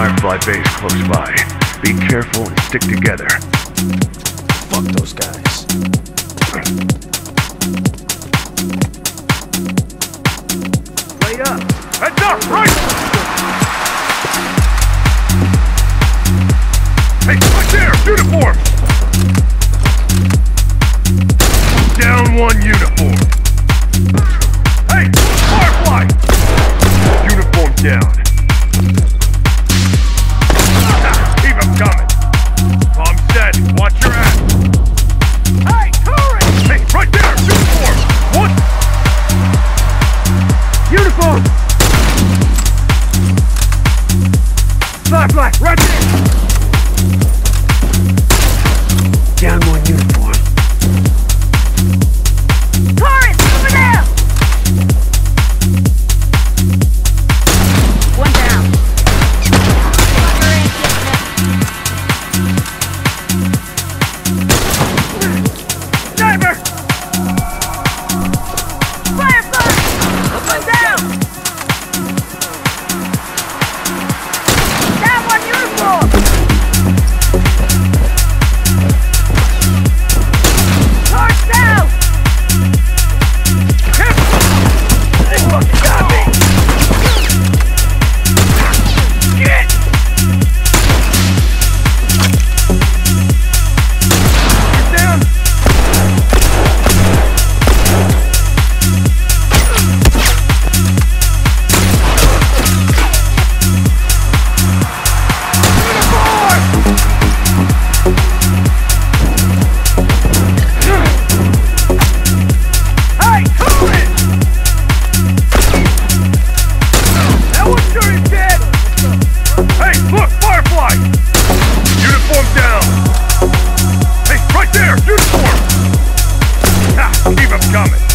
Firefly base close by. Be careful and stick together. Fuck those guys. Lay up! Heads up! Right! Hey, right there! Uniform! Down one uniform. coming.